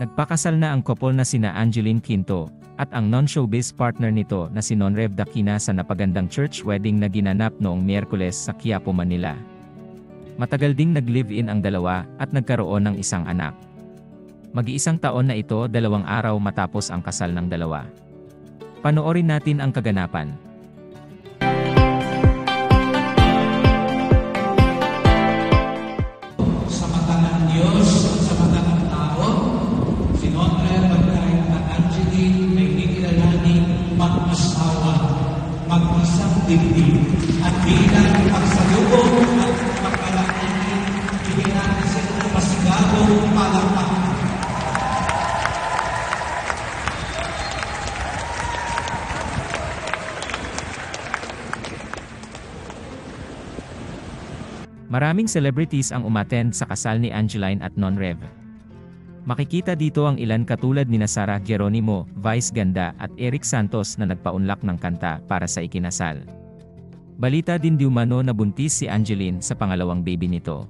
Nagpakasal na ang couple na sina Angeline Quinto at ang non-showbiz partner nito na si Nonrev Dakina sa napagandang church wedding na ginanap noong Miyerkules sa Quiapo, Manila. Matagal ding nag-live-in ang dalawa at nagkaroon ng isang anak. Mag-iisang taon na ito dalawang araw matapos ang kasal ng dalawa. Panoorin natin ang kaganapan. Mag-asawa, mag-isang dibdib, at bilang pagsalubong at pagkalangin, bigyan natin sila ng pasigabong palakpakan. Maraming celebrities ang umattend sa kasal ni Angeline at Nonrev. Makikita dito ang ilan katulad ni Sara Geronimo, Vice Ganda at Eric Santos na nagpaunlak ng kanta para sa ikinasal. Balita din di umano na buntis si Angeline sa pangalawang baby nito.